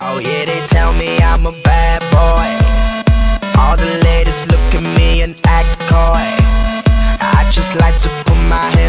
Oh yeah, they tell me I'm a bad boy. All the ladies look at me and act coy. I just like to put my hands